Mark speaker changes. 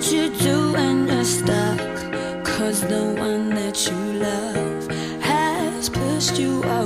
Speaker 1: what you do when you're stuck. Cause the one that you love has pushed you up.